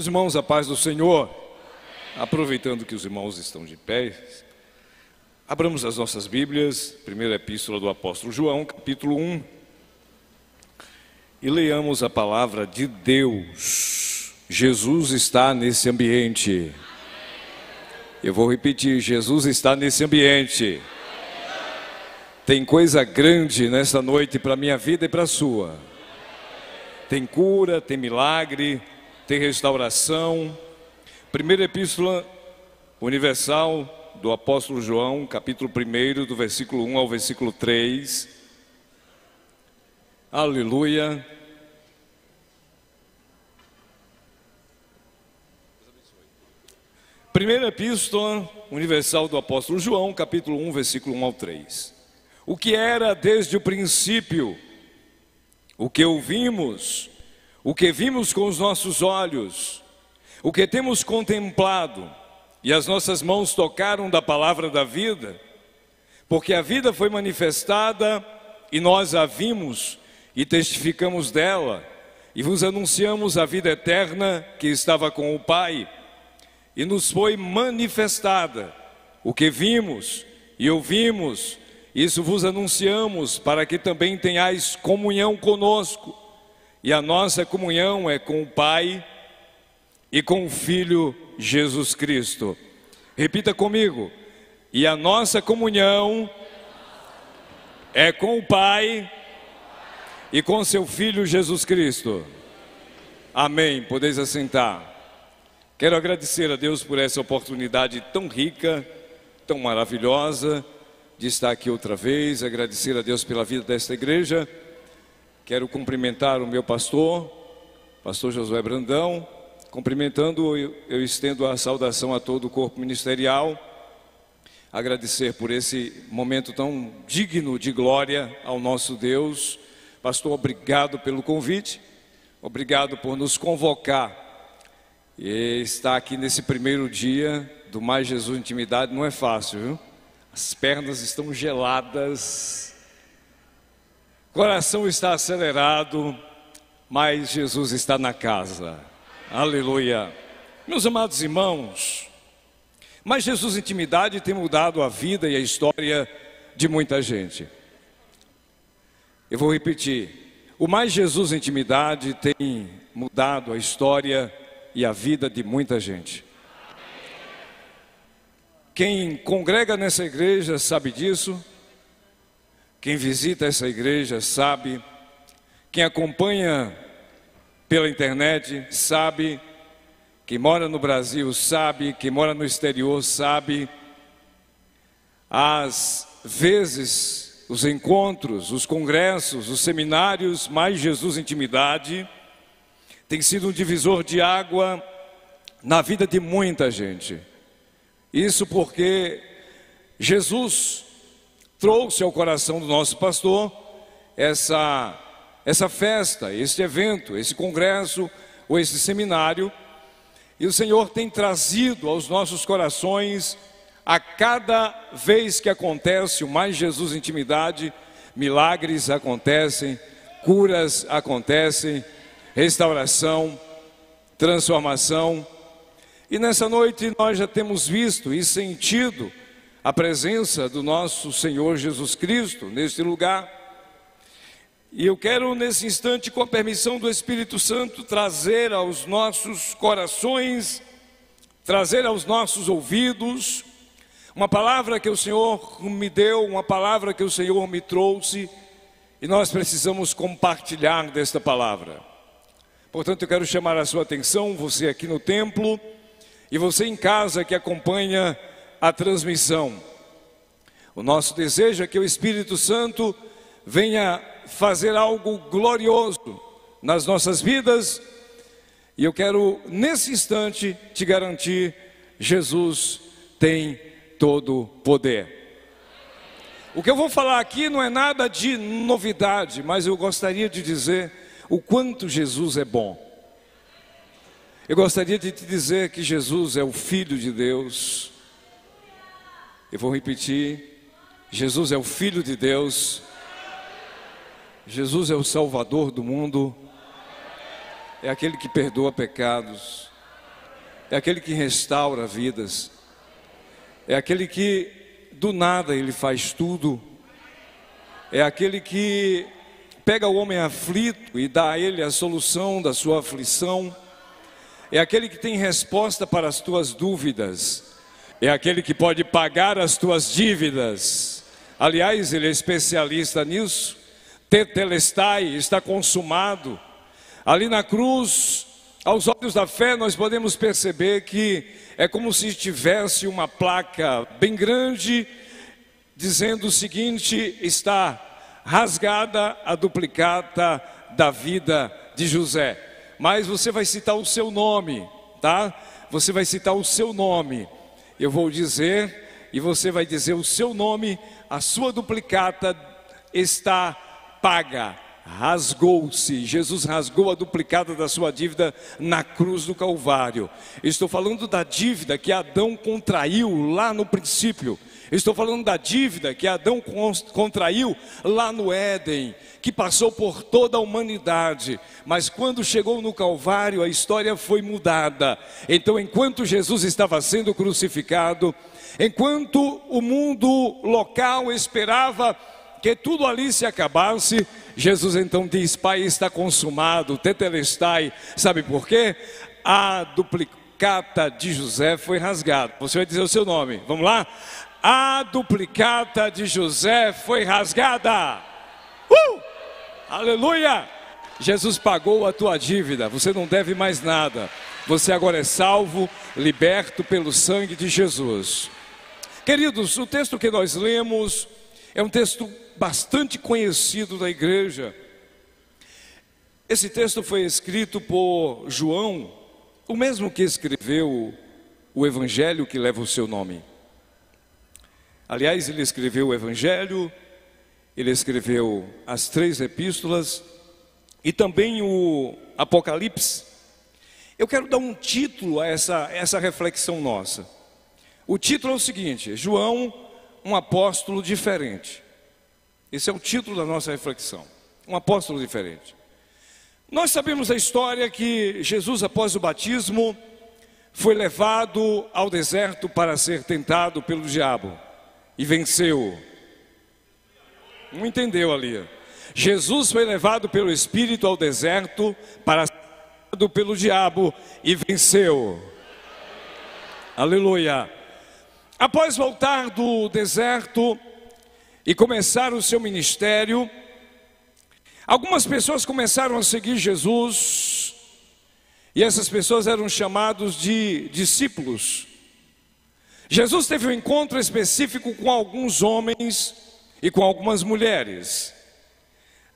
Meus irmãos, a paz do Senhor. Aproveitando que os irmãos estão de pé, abramos as nossas Bíblias, primeira epístola do apóstolo João, capítulo 1, e leiamos a palavra de Deus. Jesus está nesse ambiente. Eu vou repetir: Jesus está nesse ambiente. Tem coisa grande nessa noite para a minha vida e para a sua. Tem cura, tem milagre, tem restauração. Primeira Epístola Universal do Apóstolo João, capítulo 1, do versículo 1 ao versículo 3. Aleluia. Primeira Epístola Universal do Apóstolo João, capítulo 1, versículo 1 ao 3. O que era desde o princípio, o que ouvimos, o que vimos com os nossos olhos, o que temos contemplado e as nossas mãos tocaram da palavra da vida, porque a vida foi manifestada e nós a vimos e testificamos dela, e vos anunciamos a vida eterna que estava com o Pai, e nos foi manifestada o que vimos e ouvimos, isso vos anunciamos para que também tenhais comunhão conosco. E a nossa comunhão é com o Pai e com o Filho Jesus Cristo. Repita comigo. E a nossa comunhão é com o Pai e com seu Filho Jesus Cristo. Amém. Podeis assentar. Quero agradecer a Deus por essa oportunidade tão rica, tão maravilhosa de estar aqui outra vez, agradecer a Deus pela vida desta igreja. Quero cumprimentar o meu pastor, pastor Josué Brandão. Cumprimentando, eu, estendo a saudação a todo o corpo ministerial. Agradecer por esse momento tão digno de glória ao nosso Deus. Pastor, obrigado pelo convite. Obrigado por nos convocar e estar aqui nesse primeiro dia do Mais Jesus Intimidade não é fácil, viu? As pernas estão geladas, coração está acelerado, mas Jesus está na casa. Aleluia. Meus amados irmãos, mas Jesus Intimidade tem mudado a vida e a história de muita gente. Eu vou repetir. O Mais Jesus Intimidade tem mudado a história e a vida de muita gente. Quem congrega nessa igreja sabe disso. Quem visita essa igreja sabe. Quem acompanha pela internet sabe. Quem mora no Brasil sabe. Quem mora no exterior sabe. Às vezes, os encontros, os congressos, os seminários, mais Jesus Intimidade, tem sido um divisor de água na vida de muita gente. Isso porque Jesus trouxe ao coração do nosso pastor essa, essa festa, esse evento, esse congresso ou esse seminário, e o Senhor tem trazido aos nossos corações, a cada vez que acontece o Mais Jesus Intimidade, milagres acontecem, curas acontecem, restauração, transformação, e nessa noite nós já temos visto e sentido a presença do nosso Senhor Jesus Cristo neste lugar. E eu quero nesse instante, com a permissão do Espírito Santo, trazer aos nossos corações, trazer aos nossos ouvidos, uma palavra que o Senhor me deu, uma palavra que o Senhor me trouxe, e nós precisamos compartilhar desta palavra. Portanto, eu quero chamar a sua atenção, você aqui no templo, e você em casa que acompanha a transmissão. O nosso desejo é que o Espírito Santo venha fazer algo glorioso nas nossas vidas, e eu quero nesse instante te garantir: Jesus tem todo poder. O que eu vou falar aqui não é nada de novidade, mas eu gostaria de dizer o quanto Jesus é bom. Eu gostaria de te dizer que Jesus é o Filho de Deus. Eu vou repetir: Jesus é o Filho de Deus. Jesus é o Salvador do mundo. É aquele que perdoa pecados. é aquele que restaura vidas, é aquele que do nada ele faz tudo, é aquele que pega o homem aflito e dá a ele a solução da sua aflição, é aquele que tem resposta para as tuas dúvidas, é aquele que pode pagar as tuas dívidas. Aliás, ele é especialista nisso. Tetelestai, está consumado. Ali na cruz, aos olhos da fé, nós podemos perceber que é como se tivesse uma placa bem grande dizendo o seguinte: está rasgada a duplicata da vida de José. Mas você vai citar o seu nome, tá? Você vai citar o seu nome. Eu vou dizer e você vai dizer o seu nome, a sua duplicata está paga rasgou-se. Jesus rasgou a duplicada da sua dívida na cruz do Calvário. Estou falando da dívida que Adão contraiu lá no princípio. Estou falando da dívida que Adão contraiu lá no Éden, que passou por toda a humanidade, mas quando chegou no Calvário, a história foi mudada. Então, enquanto Jesus estava sendo crucificado, enquanto o mundo local esperava que tudo ali se acabasse, Jesus então diz: Pai, está consumado, tetelestai. Sabe por quê? A duplicata de José foi rasgada. Você vai dizer o seu nome, vamos lá? A duplicata de José foi rasgada. Uh! Aleluia! Jesus pagou a tua dívida, você não deve mais nada. Você agora é salvo, liberto pelo sangue de Jesus. Queridos, o texto que nós lemos é um texto bastante conhecido da igreja. Esse texto foi escrito por João, o mesmo que escreveu o evangelho que leva o seu nome. Aliás, ele escreveu o evangelho, ele escreveu as três epístolas e também o Apocalipse. Eu quero dar um título a essa, essa reflexão nossa. O título é o seguinte: João, um apóstolo diferente. Esse é o título da nossa reflexão. Um apóstolo diferente. Nós sabemos a história que Jesus, após o batismo, foi levado ao deserto para ser tentado pelo diabo e venceu. Não entendeu ali. Jesus foi levado pelo Espírito ao deserto para ser pelo diabo e venceu. Aleluia. Após voltar do deserto, e começar o seu ministério, algumas pessoas começaram a seguir Jesus, e essas pessoas eram chamados de discípulos. Jesus teve um encontro específico com alguns homens e com algumas mulheres.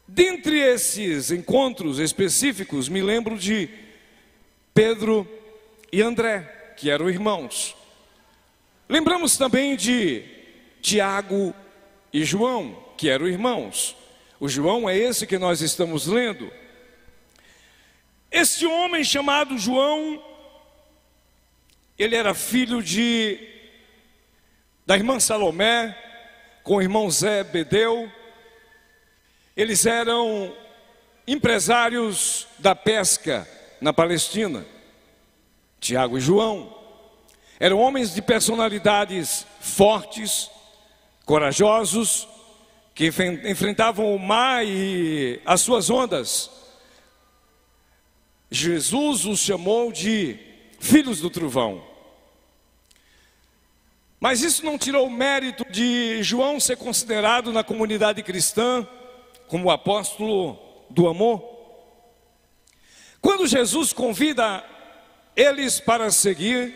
Dentre esses encontros específicos, me lembro de Pedro e André, que eram irmãos. Lembramos também de Tiago e João, que eram irmãos. O João é esse que nós estamos lendo. Este homem chamado João, ele era filho de da irmã Salomé com o irmão Zé Bedeu. Eles eram empresários da pesca na Palestina. Tiago e João eram homens de personalidades fortes, corajosos que enfrentavam o mar e as suas ondas. Jesus os chamou de filhos do trovão. Mas isso não tirou o mérito de João ser considerado na comunidade cristã como o apóstolo do amor. Quando Jesus convida eles para seguir,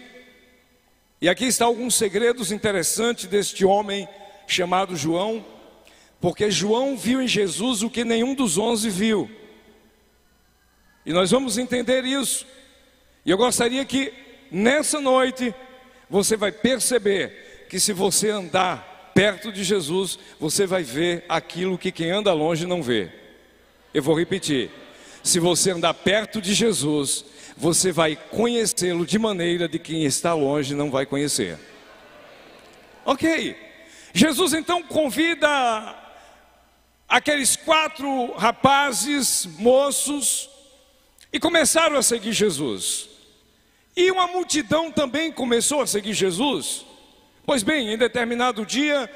e aqui está alguns segredos interessantes deste homem chamado João, porque João viu em Jesus o que nenhum dos onze viu. E nós vamos entender isso. E eu gostaria que nessa noite você vai perceber que se você andar perto de Jesus, você vai ver aquilo que quem anda longe não vê. Eu vou repetir. Se você andar perto de Jesus, você vai conhecê-lo de maneira de quem está longe não vai conhecer. Ok. Jesus então convida aqueles quatro rapazes, moços, e começaram a seguir Jesus. E uma multidão também começou a seguir Jesus. Pois bem, em determinado dia,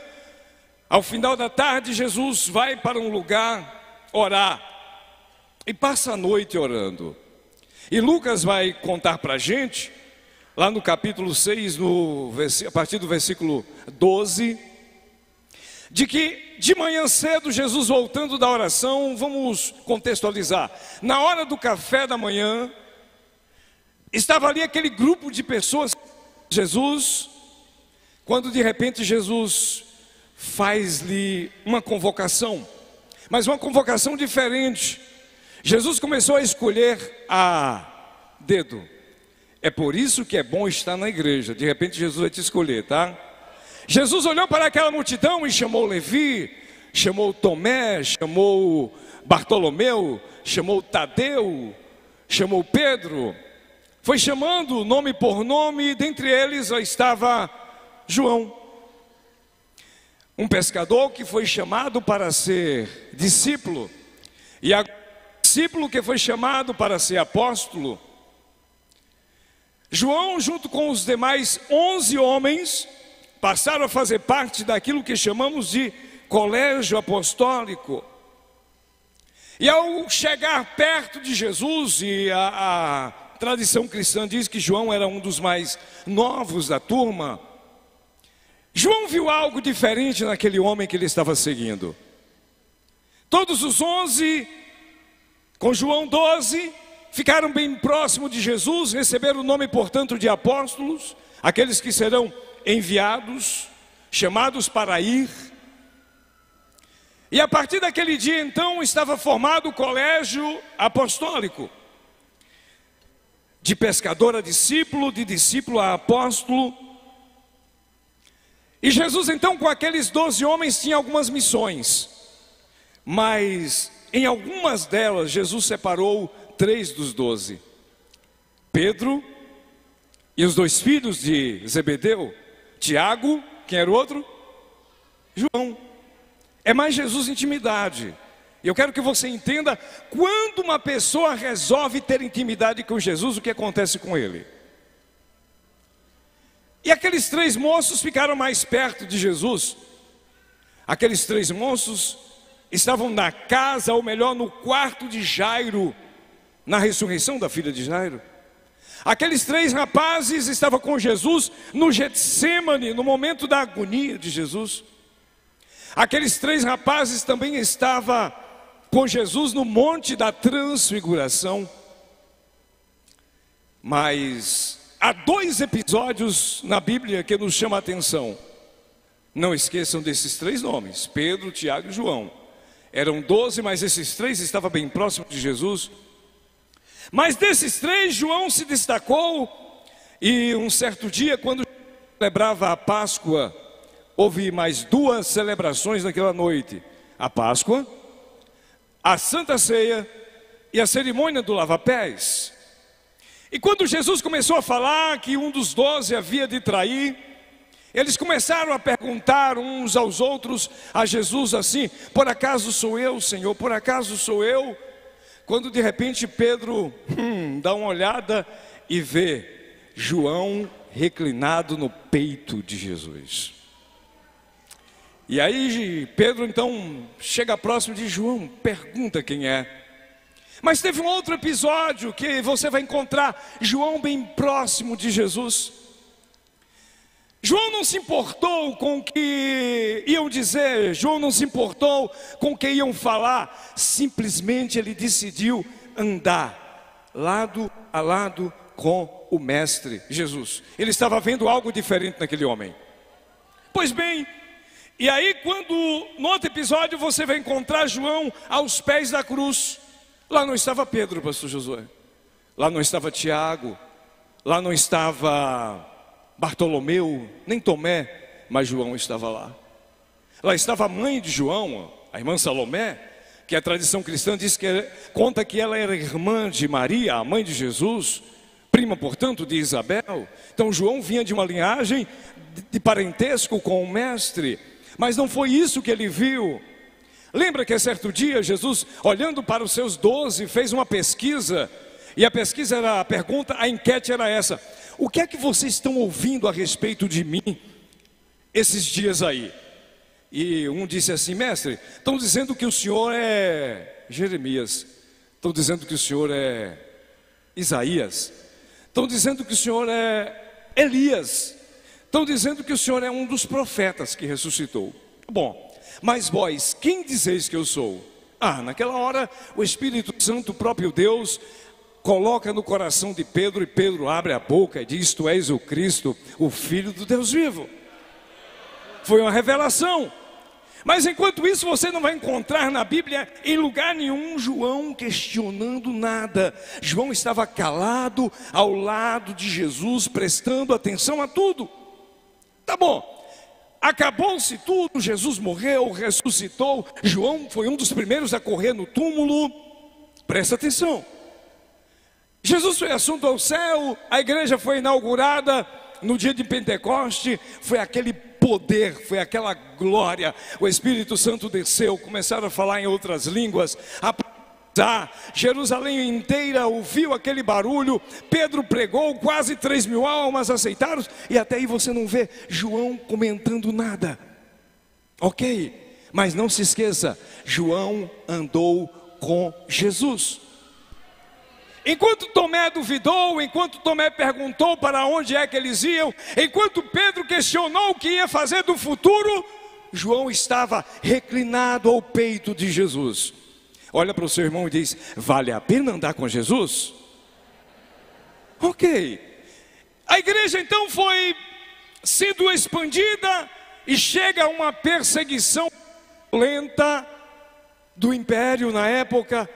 ao final da tarde, Jesus vai para um lugar orar e passa a noite orando. E Lucas vai contar para a gente, lá no capítulo 6, no, a partir do versículo 12, de que de manhã cedo, Jesus voltando da oração, vamos contextualizar, na hora do café da manhã, estava ali aquele grupo de pessoas, Jesus, quando de repente Jesus faz-lhe uma convocação, mas uma convocação diferente. Jesus começou a escolher a dedo. É por isso que é bom estar na igreja. De repente Jesus vai te escolher, tá? Jesus olhou para aquela multidão e chamou Levi, chamou Tomé, chamou Bartolomeu, chamou Tadeu, chamou Pedro. Foi chamando nome por nome, e dentre eles estava João, um pescador que foi chamado para ser discípulo, e agora discípulo que foi chamado para ser apóstolo. João, junto com os demais onze homens, passaram a fazer parte daquilo que chamamos de colégio apostólico. E ao chegar perto de Jesus, e a, a tradição cristã diz que João era um dos mais novos da turma, João viu algo diferente naquele homem que ele estava seguindo. Todos os onze com João 12, ficaram bem próximo de Jesus, receberam o nome, portanto, de apóstolos, aqueles que serão enviados, chamados para ir. E a partir daquele dia, então, estava formado o colégio apostólico, de pescador a discípulo, de discípulo a apóstolo. E Jesus, então, com aqueles doze homens, tinha algumas missões, mas em algumas delas, Jesus separou três dos doze: Pedro e os dois filhos de Zebedeu, Tiago, quem era o outro? João. É mais Jesus intimidade. Eu quero que você entenda quando uma pessoa resolve ter intimidade com Jesus, o que acontece com ele. E aqueles três moços ficaram mais perto de Jesus. Aqueles três moços estavam na casa, ou melhor, no quarto de Jairo, na ressurreição da filha de Jairo. Aqueles três rapazes estavam com Jesus no Getsemane, no momento da agonia de Jesus. Aqueles três rapazes também estavam com Jesus no Monte da Transfiguração. Mas há dois episódios na Bíblia que nos chamam a atenção. Não esqueçam desses três nomes: Pedro, Tiago e João. Eram doze, mas esses três estavam bem próximos de Jesus. Mas desses três, João se destacou. E um certo dia, quando celebrava a Páscoa, houve mais duas celebrações naquela noite: a Páscoa, a Santa Ceia e a cerimônia do lava-pés. E quando Jesus começou a falar que um dos doze havia de trair, eles começaram a perguntar uns aos outros a Jesus assim: Por acaso sou eu, Senhor? Por acaso sou eu? Quando de repente Pedro hum, dá uma olhada e vê João reclinado no peito de Jesus. E aí Pedro então chega próximo de João, pergunta quem é. Mas teve um outro episódio que você vai encontrar João bem próximo de Jesus. João não se importou com o que iam dizer, João não se importou com o que iam falar, simplesmente ele decidiu andar lado a lado com o Mestre Jesus. Ele estava vendo algo diferente naquele homem. Pois bem, e aí, quando no outro episódio você vai encontrar João aos pés da cruz, lá não estava Pedro, pastor Josué, lá não estava Tiago, lá não estava Bartolomeu, nem Tomé, mas João estava lá. Lá estava a mãe de João, a irmã Salomé, que a tradição cristã diz que conta que ela era irmã de Maria, a mãe de Jesus, prima, portanto, de Isabel. Então João vinha de uma linhagem de parentesco com o mestre, mas não foi isso que ele viu. Lembra que certo dia Jesus, olhando para os seus doze, fez uma pesquisa? E a pesquisa era, a pergunta, a enquete era essa: O que é que vocês estão ouvindo a respeito de mim esses dias aí? E um disse assim: Mestre, estão dizendo que o senhor é Jeremias, estão dizendo que o senhor é Isaías, estão dizendo que o senhor é Elias, estão dizendo que o senhor é um dos profetas que ressuscitou. Bom, mas vós, quem dizeis que eu sou? Ah, naquela hora o Espírito Santo, o próprio Deus, coloca no coração de Pedro e Pedro abre a boca e diz: Tu és o Cristo, o Filho do Deus vivo. Foi uma revelação. Mas enquanto isso, você não vai encontrar na Bíblia em lugar nenhum João questionando nada. João estava calado ao lado de Jesus, prestando atenção a tudo. Tá bom, acabou-se tudo, Jesus morreu, ressuscitou. João foi um dos primeiros a correr no túmulo. Presta atenção. Jesus foi assunto ao céu, a igreja foi inaugurada no dia de Pentecoste, foi aquele poder, foi aquela glória. O Espírito Santo desceu, começaram a falar em outras línguas, a Jerusalém inteira ouviu aquele barulho. Pedro pregou, quase três mil almas aceitaram, e até aí você não vê João comentando nada. Ok, mas não se esqueça: João andou com Jesus. Enquanto Tomé duvidou, enquanto Tomé perguntou para onde é que eles iam, enquanto Pedro questionou o que ia fazer do futuro, João estava reclinado ao peito de Jesus. Olha para o seu irmão e diz: Vale a pena andar com Jesus? Ok. A igreja então foi sendo expandida e chega uma perseguição lenta do império na época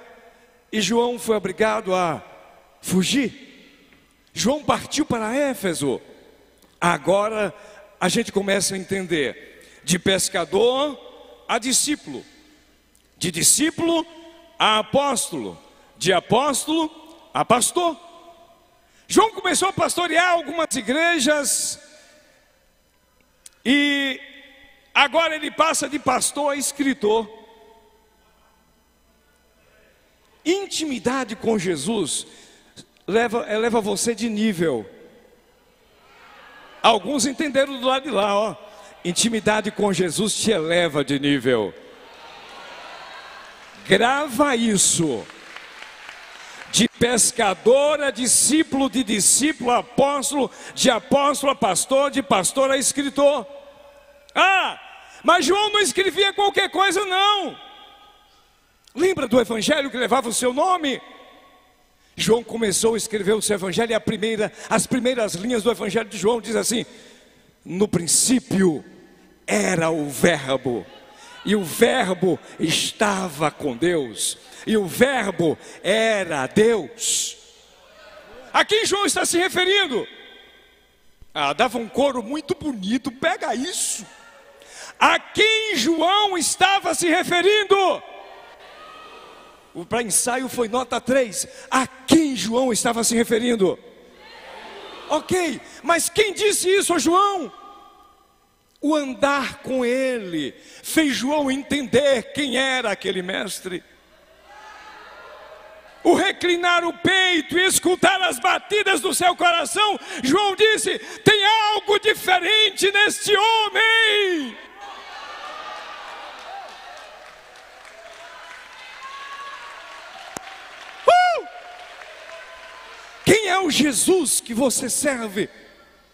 e João foi obrigado a fugir. João partiu para Éfeso. Agora a gente começa a entender: de pescador a discípulo, de discípulo a apóstolo, de apóstolo a pastor. João começou a pastorear algumas igrejas e agora ele passa de pastor a escritor. Intimidade com Jesus leva, eleva você de nível. Alguns entenderam do lado de lá, ó. Intimidade com Jesus te eleva de nível. Grava isso. De pescador a discípulo, de discípulo a apóstolo, de apóstolo a pastor, de pastor a escritor. Ah, mas João não escrevia qualquer coisa, não. Lembra do evangelho que levava o seu nome? João começou a escrever o seu evangelho e primeira, as primeiras linhas do evangelho de João diz assim: No princípio era o verbo, e o verbo estava com Deus, e o verbo era Deus. A quem João está se referindo? Ah, dava um coro muito bonito, pega isso. A quem João estava se referindo? para ensaio foi nota 3. A quem João estava se referindo? Ok, mas quem disse isso a João? O andar com ele fez João entender quem era aquele mestre. O reclinar o peito e escutar as batidas do seu coração, João disse: tem algo diferente neste homem. Quem é o Jesus que você serve?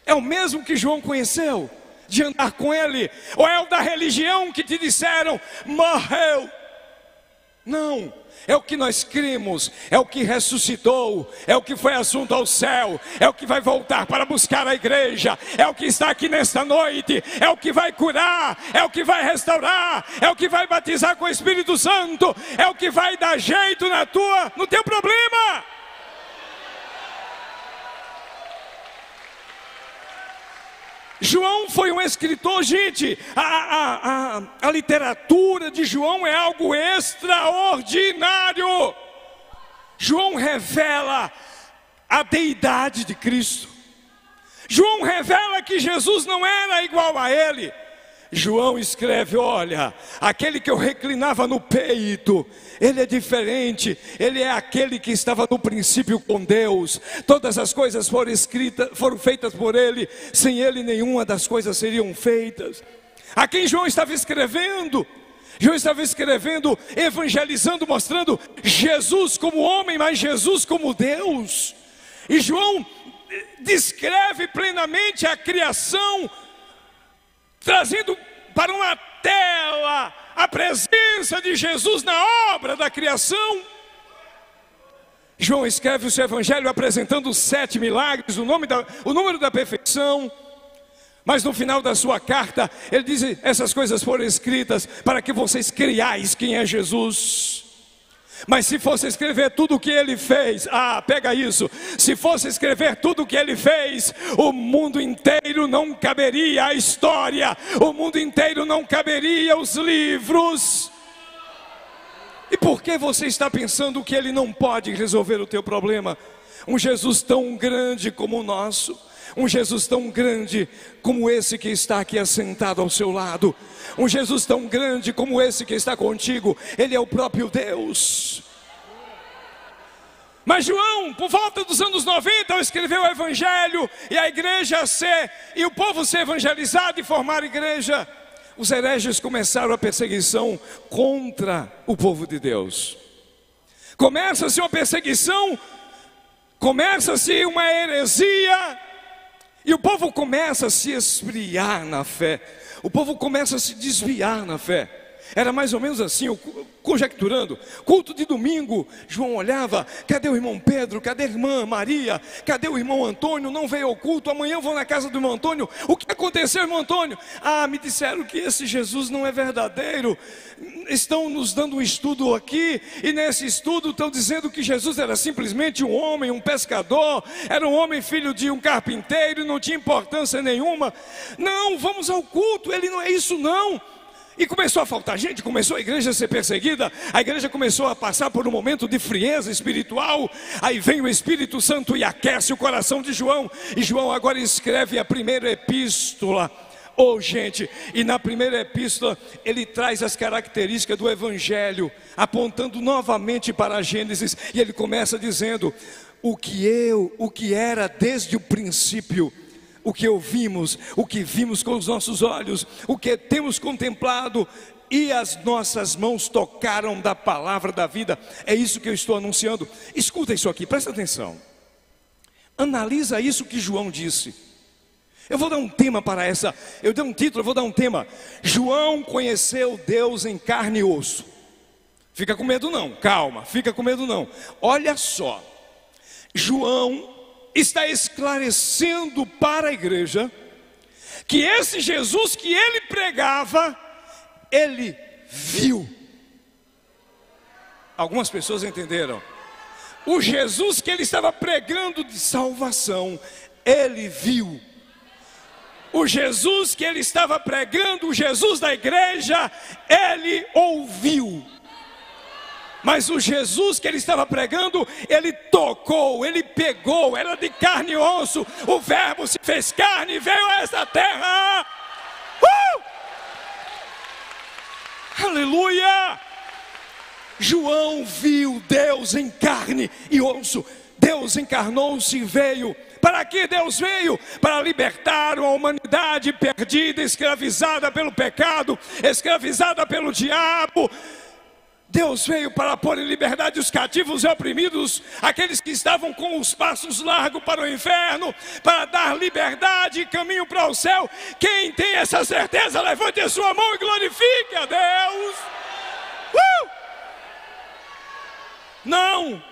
É o mesmo que João conheceu, de andar com ele? Ou é o da religião que te disseram, morreu? Não, é o que nós cremos, é o que ressuscitou, é o que foi assunto ao céu, é o que vai voltar para buscar a igreja, é o que está aqui nesta noite, é o que vai curar, é o que vai restaurar, é o que vai batizar com o Espírito Santo, é o que vai dar jeito na tua, no teu problema. João foi um escritor, gente. A, a, a, a literatura de João é algo extraordinário. João revela a deidade de Cristo. João revela que Jesus não era igual a ele. João escreve: Olha, aquele que eu reclinava no peito, ele é diferente, ele é aquele que estava no princípio com Deus. Todas as coisas foram escritas, foram feitas por ele, sem ele nenhuma das coisas seriam feitas. A quem João estava escrevendo? João estava escrevendo, evangelizando, mostrando Jesus como homem, mas Jesus como Deus. E João descreve plenamente a criação trazendo para uma tela a presença de Jesus na obra da criação. João escreve o seu evangelho apresentando os sete milagres, o, nome da, o número da perfeição. Mas no final da sua carta, ele diz: essas coisas foram escritas para que vocês criais quem é Jesus. Mas se fosse escrever tudo o que ele fez, ah, pega isso. Se fosse escrever tudo o que ele fez, o mundo inteiro não caberia a história, o mundo inteiro não caberia os livros. E por que você está pensando que ele não pode resolver o teu problema? Um Jesus tão grande como o nosso um Jesus tão grande como esse que está aqui assentado ao seu lado. Um Jesus tão grande como esse que está contigo. Ele é o próprio Deus. Mas João, por volta dos anos 90, escreveu o Evangelho e a igreja ser, e o povo ser evangelizado e formar igreja. Os hereges começaram a perseguição contra o povo de Deus. Começa-se uma perseguição, começa-se uma heresia, e o povo começa a se esfriar na fé, o povo começa a se desviar na fé. Era mais ou menos assim, eu conjecturando. Culto de domingo, João olhava: cadê o irmão Pedro? Cadê a irmã Maria? Cadê o irmão Antônio? Não veio ao culto. Amanhã eu vou na casa do irmão Antônio. O que aconteceu, irmão Antônio? Ah, me disseram que esse Jesus não é verdadeiro. Estão nos dando um estudo aqui, e nesse estudo estão dizendo que Jesus era simplesmente um homem, um pescador, era um homem filho de um carpinteiro, não tinha importância nenhuma. Não, vamos ao culto, ele não é isso, não. E começou a faltar gente, começou a igreja a ser perseguida, a igreja começou a passar por um momento de frieza espiritual. Aí vem o Espírito Santo e aquece o coração de João. E João agora escreve a primeira epístola. Oh, gente, e na primeira epístola ele traz as características do Evangelho, apontando novamente para a Gênesis, e ele começa dizendo: O que eu, o que era desde o princípio, o que ouvimos, o que vimos com os nossos olhos, o que temos contemplado e as nossas mãos tocaram da palavra da vida. É isso que eu estou anunciando. Escuta isso aqui, presta atenção. Analisa isso que João disse. Eu vou dar um tema para essa. Eu dei um título, eu vou dar um tema. João conheceu Deus em carne e osso. Fica com medo não, calma, fica com medo não. Olha só. João está esclarecendo para a igreja que esse Jesus que ele pregava, ele viu. Algumas pessoas entenderam. O Jesus que ele estava pregando de salvação, ele viu. O Jesus que ele estava pregando, o Jesus da igreja, ele ouviu. Mas o Jesus que ele estava pregando, ele tocou, ele pegou, era de carne e osso. O Verbo se fez carne e veio a esta terra. Uh! Aleluia! João viu Deus em carne e osso. Deus encarnou-se e veio. Para que Deus veio? Para libertar uma humanidade perdida, escravizada pelo pecado, escravizada pelo diabo Deus veio para pôr em liberdade os cativos e oprimidos, aqueles que estavam com os passos largos para o inferno, para dar liberdade e caminho para o céu. Quem tem essa certeza, levante a sua mão e glorifique a Deus. Uh! Não,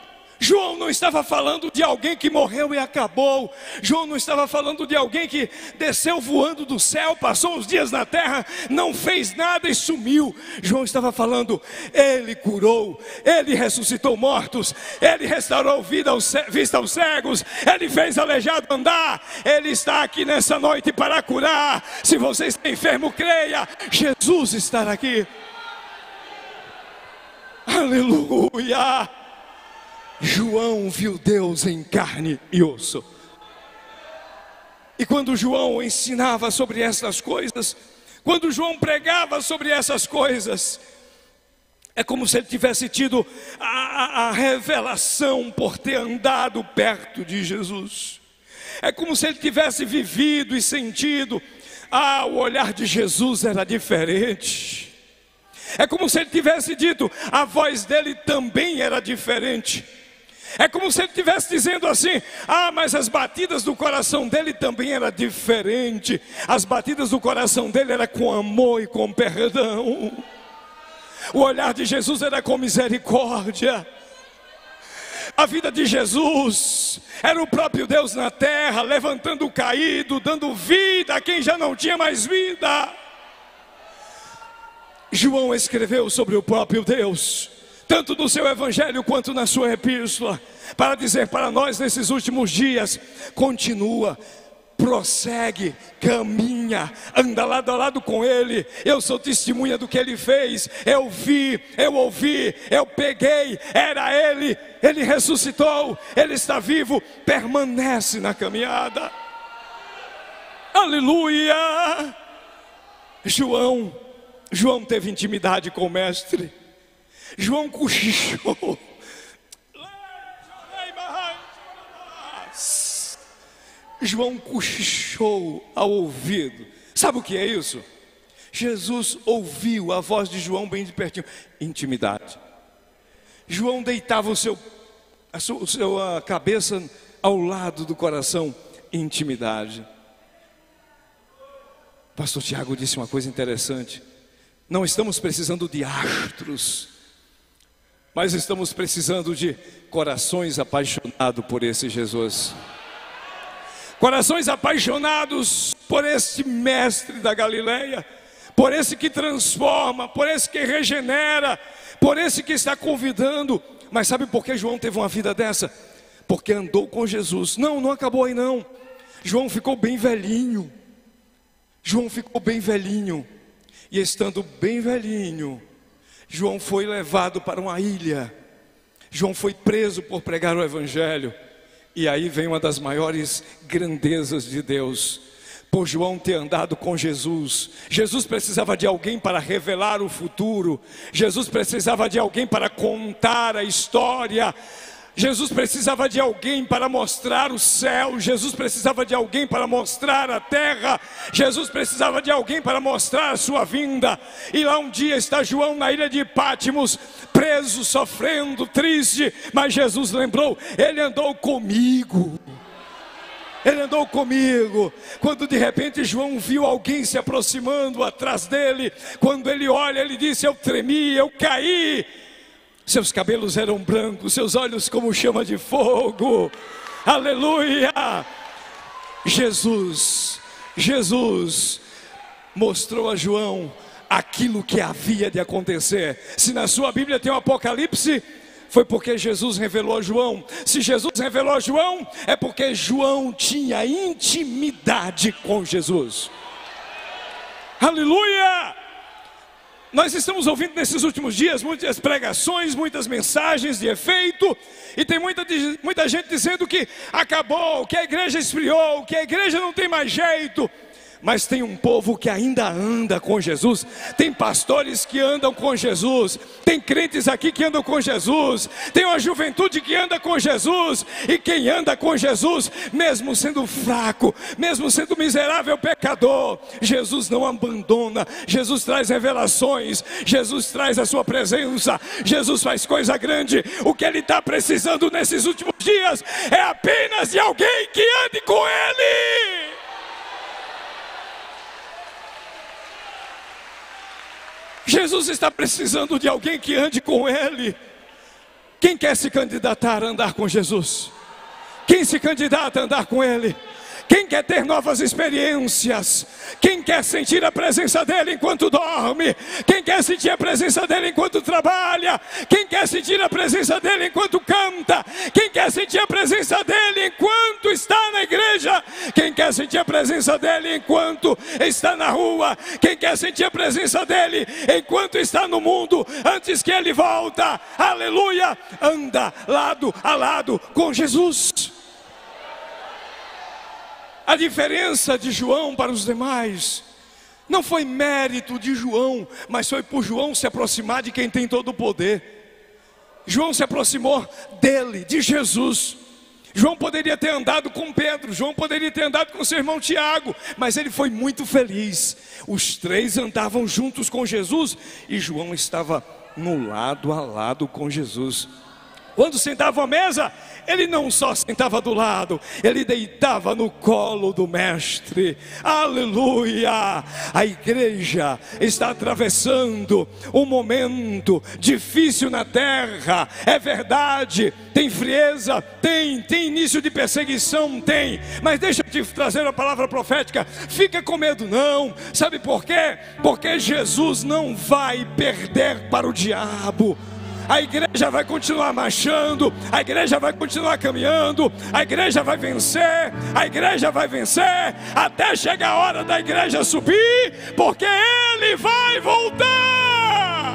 João não estava falando de alguém que morreu e acabou. João não estava falando de alguém que desceu voando do céu, passou os dias na terra, não fez nada e sumiu. João estava falando, ele curou, ele ressuscitou mortos, ele restaurou vida aos, vista aos cegos, ele fez aleijado andar. Ele está aqui nessa noite para curar. Se você está enfermo, creia, Jesus está aqui. Aleluia! João viu Deus em carne e osso. E quando João ensinava sobre estas coisas, Quando João pregava sobre essas coisas, é como se ele tivesse tido a, a, revelação por ter andado perto de Jesus. É como se ele tivesse vivido e sentido. Ah, o olhar de Jesus era diferente. É como se ele tivesse dito, a voz dele também era diferente. É como se ele estivesse dizendo assim: ah, mas as batidas do coração dele também era diferente. As batidas do coração dele era com amor e com perdão. O olhar de Jesus era com misericórdia. A vida de Jesus era o próprio Deus na terra, levantando o caído, dando vida a quem já não tinha mais vida. João escreveu sobre o próprio Deus tanto no seu evangelho quanto na sua epístola, para dizer para nós nesses últimos dias: continua, prossegue, caminha, anda lado a lado com Ele. Eu sou testemunha do que Ele fez. Eu vi, eu ouvi, eu peguei. Era Ele, Ele ressuscitou, Ele está vivo. Permanece na caminhada. Aleluia! João, João teve intimidade com o Mestre. João cochichou. João cochichou ao ouvido. Sabe o que é isso? Jesus ouviu a voz de João bem de pertinho. Intimidade. João deitava o seu, a sua, a sua cabeça ao lado do coração. Intimidade. Pastor Tiago disse uma coisa interessante. Não estamos precisando de astros mas estamos precisando de corações apaixonados por esse Jesus. Corações apaixonados por esse mestre da Galileia, por esse que transforma, por esse que regenera, por esse que está convidando. Mas sabe por que João teve uma vida dessa? Porque andou com Jesus. Não, não acabou aí não. João ficou bem velhinho. João ficou bem velhinho. E estando bem velhinho, João foi levado para uma ilha. João foi preso por pregar o Evangelho. E aí vem uma das maiores grandezas de Deus. Por João ter andado com Jesus, Jesus precisava de alguém para revelar o futuro, Jesus precisava de alguém para contar a história, Jesus precisava de alguém para mostrar o céu, Jesus precisava de alguém para mostrar a terra, Jesus precisava de alguém para mostrar a sua vinda. E lá um dia está João na ilha de Pátimos, preso, sofrendo, triste, mas Jesus lembrou: Ele andou comigo. Ele andou comigo. Quando de repente João viu alguém se aproximando atrás dele, quando ele olha, ele disse: Eu tremi, eu caí seus cabelos eram brancos, seus olhos como chama de fogo. Aleluia! Jesus, Jesus mostrou a João aquilo que havia de acontecer. Se na sua Bíblia tem o um Apocalipse, foi porque Jesus revelou a João. Se Jesus revelou a João, é porque João tinha intimidade com Jesus. Aleluia! Nós estamos ouvindo nesses últimos dias muitas pregações, muitas mensagens de efeito, e tem muita, muita gente dizendo que acabou, que a igreja esfriou, que a igreja não tem mais jeito mas tem um povo que ainda anda com Jesus, tem pastores que andam com Jesus, tem crentes aqui que andam com Jesus, tem uma juventude que anda com Jesus, e quem anda com Jesus, mesmo sendo fraco, mesmo sendo miserável pecador, Jesus não abandona, Jesus traz revelações, Jesus traz a sua presença, Jesus faz coisa grande, o que ele está precisando nesses últimos dias é apenas de alguém que ande com ele. Jesus está precisando de alguém que ande com Ele. Quem quer se candidatar a andar com Jesus? Quem se candidata a andar com Ele? Quem quer ter novas experiências? Quem quer sentir a presença dEle enquanto dorme? Quem quer sentir a presença dEle enquanto trabalha? Quem quer sentir a presença dEle enquanto canta? Quem quer sentir a presença dEle enquanto está na igreja? Quem quer sentir a presença dEle enquanto está na rua? Quem quer sentir a presença dEle enquanto está no mundo? Antes que Ele volta, aleluia, anda lado a lado com Jesus. A diferença de João para os demais Não foi mérito de João, mas foi por João se aproximar de quem tem todo o poder. João se aproximou dele, de Jesus. João poderia ter andado com Pedro, João poderia ter andado com seu irmão Tiago, mas ele foi muito feliz. Os três andavam juntos com Jesus e João estava no lado a lado com Jesus. Quando sentavam à mesa, ele não só sentava do lado, ele deitava no colo do Mestre. Aleluia! A igreja está atravessando um momento difícil na terra, é verdade. Tem frieza, tem, tem início de perseguição, tem. Mas deixa eu te trazer a palavra profética. Fica com medo, não. Sabe por quê? Porque Jesus não vai perder para o diabo a igreja vai continuar marchando, a igreja vai continuar caminhando, a igreja vai vencer, a igreja vai vencer, até chegar a hora da igreja subir, porque ele vai voltar.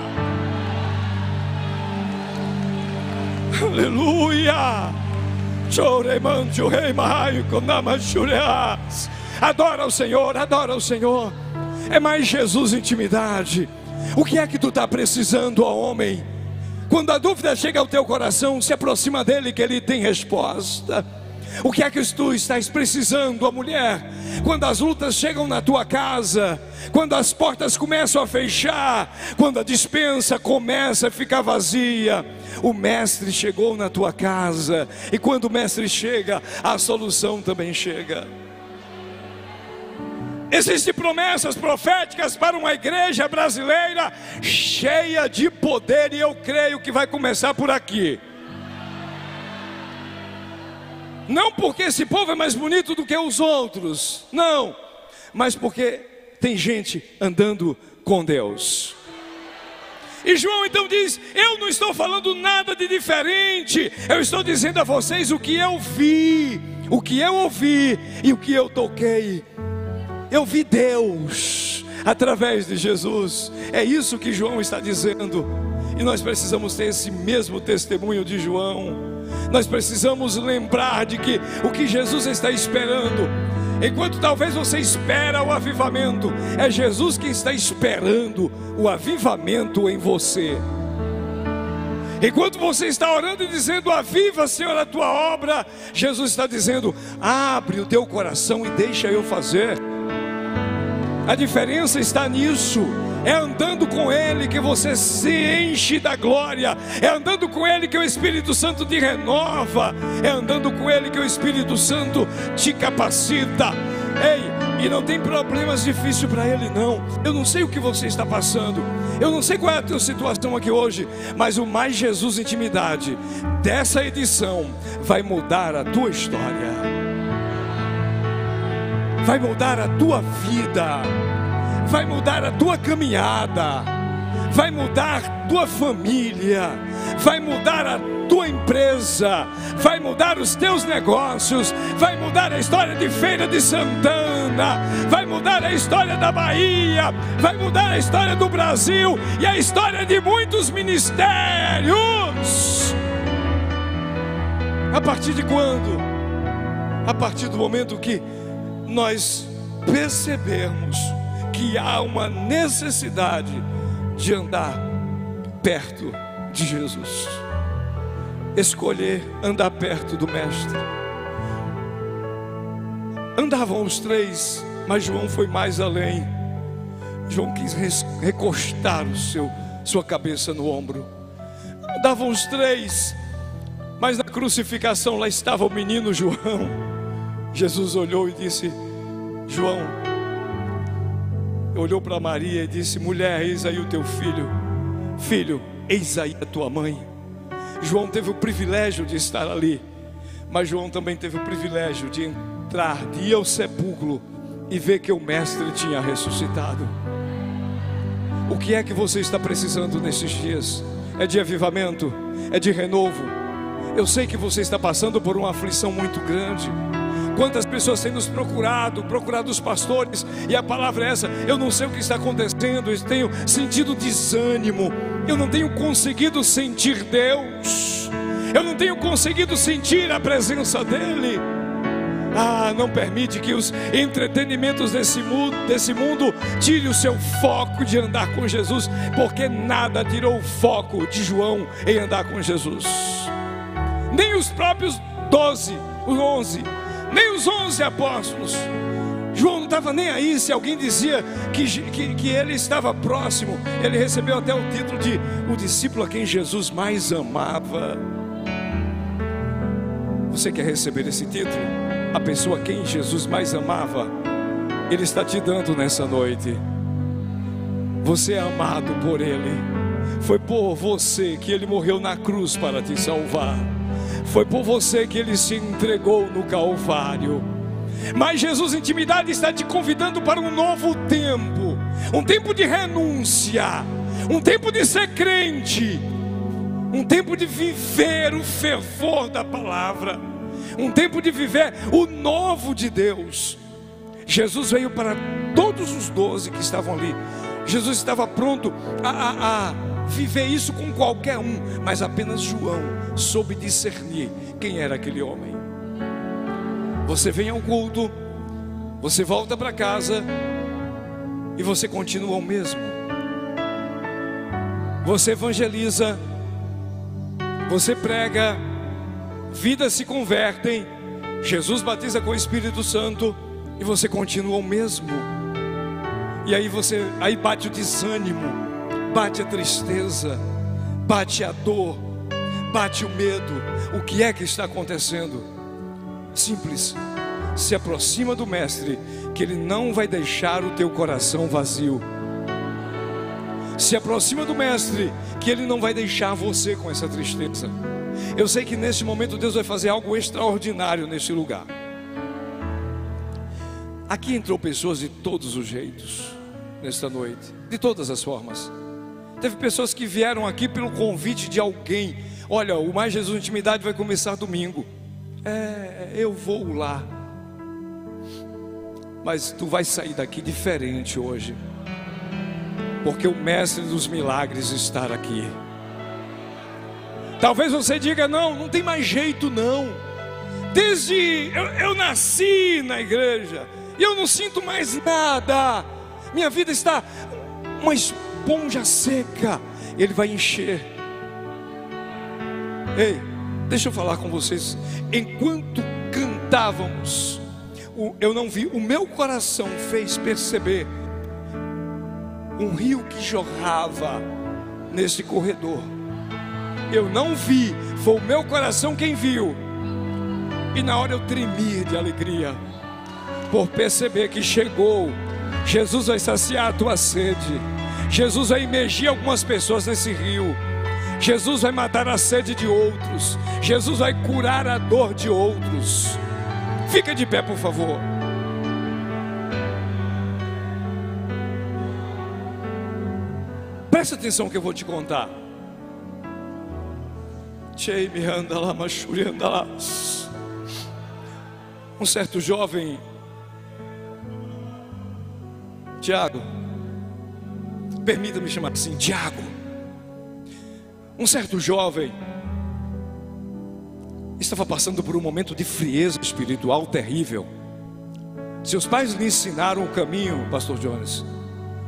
Aleluia! Adora o Senhor, adora o Senhor. É mais Jesus intimidade. O que é que tu está precisando, ó homem? Quando a dúvida chega ao teu coração, se aproxima dele que ele tem resposta. O que é que tu estás precisando, a mulher? Quando as lutas chegam na tua casa, quando as portas começam a fechar, quando a dispensa começa a ficar vazia, o mestre chegou na tua casa, e quando o mestre chega, a solução também chega. Existem promessas proféticas para uma igreja brasileira cheia de poder, e eu creio que vai começar por aqui. Não porque esse povo é mais bonito do que os outros, não, mas porque tem gente andando com Deus. E João então diz: Eu não estou falando nada de diferente, eu estou dizendo a vocês o que eu vi, o que eu ouvi e o que eu toquei eu vi Deus através de Jesus. É isso que João está dizendo. E nós precisamos ter esse mesmo testemunho de João. Nós precisamos lembrar de que o que Jesus está esperando, enquanto talvez você espera o avivamento, é Jesus que está esperando o avivamento em você. Enquanto você está orando e dizendo, aviva, Senhor, a tua obra, Jesus está dizendo, abre o teu coração e deixa eu fazer. A diferença está nisso. É andando com Ele que você se enche da glória. É andando com Ele que o Espírito Santo te renova. É andando com Ele que o Espírito Santo te capacita. Ei, e não tem problemas difíceis para Ele, não. Eu não sei o que você está passando. Eu não sei qual é a tua situação aqui hoje. Mas o Mais Jesus Intimidade dessa edição vai mudar a tua história vai mudar a tua vida, vai mudar a tua caminhada, vai mudar a tua família, vai mudar a tua empresa, vai mudar os teus negócios, vai mudar a história de Feira de Santana, vai mudar a história da Bahia, vai mudar a história do Brasil e a história de muitos ministérios. A partir de quando? A partir do momento que nós percebermos que há uma necessidade de andar perto de Jesus, escolher andar perto do Mestre. Andavam os três, mas João foi mais além. João quis recostar o seu, sua cabeça no ombro. Andavam os três, mas na crucificação lá estava o menino João Jesus olhou e disse: João, olhou para Maria e disse: Mulher, eis aí o teu filho. Filho, eis aí a tua mãe. João teve o privilégio de estar ali, mas João também teve o privilégio de entrar, de ir ao sepulcro e ver que o Mestre tinha ressuscitado. O que é que você está precisando nesses dias? É de avivamento? É de renovo? Eu sei que você está passando por uma aflição muito grande. Quantas pessoas têm nos procurado, procurado os pastores, e a palavra é essa: eu não sei o que está acontecendo, eu tenho sentido desânimo, eu não tenho conseguido sentir Deus, eu não tenho conseguido sentir a presença dEle. Ah, não permite que os entretenimentos desse mundo, desse mundo tire o seu foco de andar com Jesus, porque nada tirou o foco de João em andar com Jesus. Nem os próprios doze, os onze, nem os onze apóstolos. João não estava nem aí se alguém dizia que, que, que, ele estava próximo. Ele recebeu até o título de o discípulo a quem Jesus mais amava. Você quer receber esse título? A pessoa a quem Jesus mais amava, Ele está te dando nessa noite. Você é amado por Ele. Foi por você que Ele morreu na cruz para te salvar. Foi por você que Ele se entregou no Calvário. Mas Jesus Intimidade está te convidando para um novo tempo, um tempo de renúncia, um tempo de ser crente, um tempo de viver o fervor da palavra, um tempo de viver o novo de Deus. Jesus veio para todos os doze que estavam ali. Jesus estava pronto a, a, a viver isso com qualquer um, mas apenas João soube discernir quem era aquele homem. Você vem ao culto, você volta para casa e você continua o mesmo. Você evangeliza, você prega, vidas se convertem, Jesus batiza com o Espírito Santo e você continua o mesmo. E aí você, aí bate o desânimo, bate a tristeza, bate a dor, bate o medo. O que é que está acontecendo? Simples. Se aproxima do mestre, que ele não vai deixar o teu coração vazio se aproxima do Mestre, que Ele não vai deixar você com essa tristeza. Eu sei que nesse momento Deus vai fazer algo extraordinário nesse lugar. Aqui entrou pessoas de todos os jeitos, nesta noite, de todas as formas. Teve pessoas que vieram aqui pelo convite de alguém. Olha, o Mais Jesus Intimidade vai começar domingo. É, eu vou lá. Mas tu vai sair daqui diferente hoje porque o mestre dos milagres está aqui. Talvez você diga: não, não tem mais jeito, não. Desde eu, eu nasci na igreja e eu não sinto mais nada. Minha vida está uma esponja seca. Ele vai encher. Ei, deixa eu falar com vocês. Enquanto cantávamos, eu não vi, o meu coração fez perceber um rio que jorrava nesse corredor. Eu não vi, foi o meu coração quem viu. E na hora eu tremi de alegria, por perceber que chegou. Jesus vai saciar a tua sede. Jesus vai imergir algumas pessoas nesse rio. Jesus vai matar a sede de outros. Jesus vai curar a dor de outros. Fica de pé, por favor. Presta atenção que eu vou te contar. Um certo jovem, Tiago, permita-me chamar assim, Tiago. Um certo jovem estava passando por um momento de frieza espiritual terrível. Seus pais lhe ensinaram o caminho, Pastor Jones,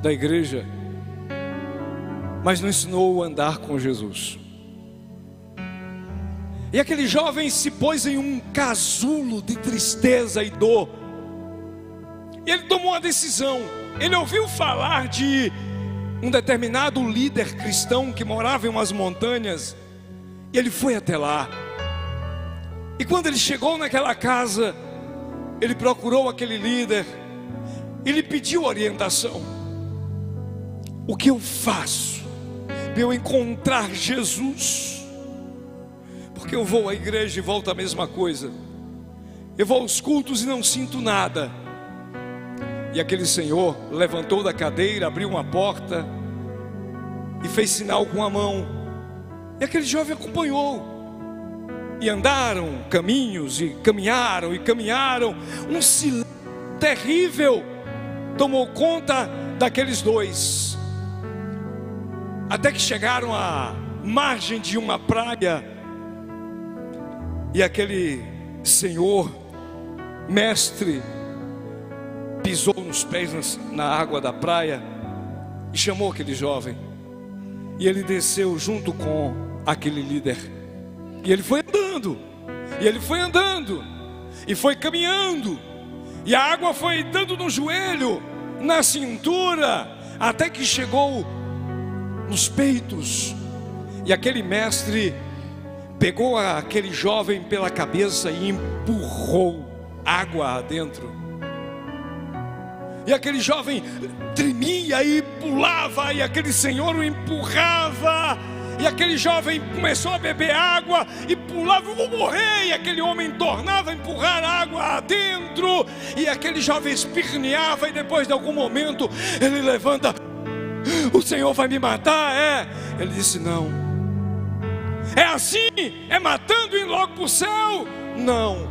da igreja mas não ensinou a andar com Jesus. E aquele jovem se pôs em um casulo de tristeza e dor. E ele tomou uma decisão. Ele ouviu falar de um determinado líder cristão que morava em umas montanhas. E ele foi até lá. E quando ele chegou naquela casa, ele procurou aquele líder. Ele pediu orientação. O que eu faço? eu encontrar Jesus. Porque eu vou à igreja e volto a mesma coisa. Eu vou aos cultos e não sinto nada. E aquele senhor levantou da cadeira, abriu uma porta e fez sinal com a mão. E aquele jovem acompanhou. E andaram caminhos e caminharam e caminharam. Um silêncio terrível tomou conta daqueles dois até que chegaram à margem de uma praia, e aquele senhor mestre pisou nos pés na água da praia e chamou aquele jovem. E ele desceu junto com aquele líder. E ele foi andando. E ele foi andando. E foi caminhando. E a água foi dando no joelho, na cintura, até que chegou nos peitos. E aquele mestre pegou aquele jovem pela cabeça e empurrou água adentro. E aquele jovem tremia e pulava, e aquele senhor o empurrava. E aquele jovem começou a beber água e pulava, vou morrer. E aquele homem tornava a empurrar água adentro. E aquele jovem esperneava. E depois de algum momento ele levanta: O Senhor vai me matar? É. Ele disse: Não. É assim? É matando e logo para o céu? Não.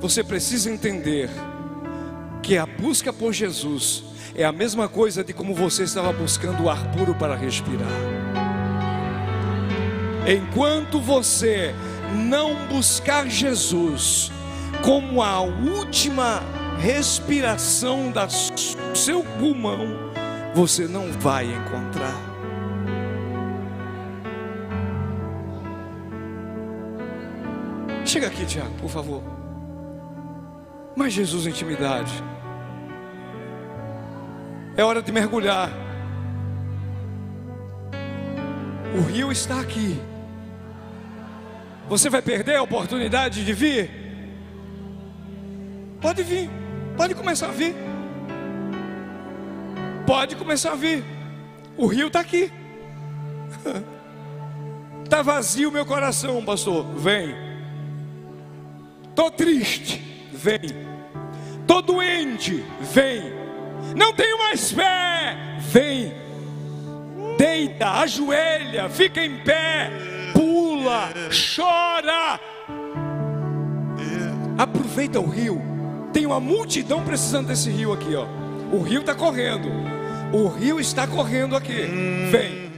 Você precisa entender que a busca por Jesus é a mesma coisa de como você estava buscando o ar puro para respirar. Enquanto você não buscar Jesus como a última respiração do seu pulmão, você não vai encontrar. Chega aqui, Tiago, por favor. Mas Jesus, intimidade. É hora de mergulhar. O rio está aqui. Você vai perder a oportunidade de vir? Pode vir, pode começar a vir. Pode começar a vir. O rio está aqui. Está vazio meu coração, pastor. Vem. Estou triste. Vem. Estou doente. Vem. Não tenho mais fé. Vem. Deita, ajoelha, fica em pé, pula, chora. Aproveita o rio. Tem uma multidão precisando desse rio aqui, ó. O rio está correndo. O rio está correndo aqui. Vem.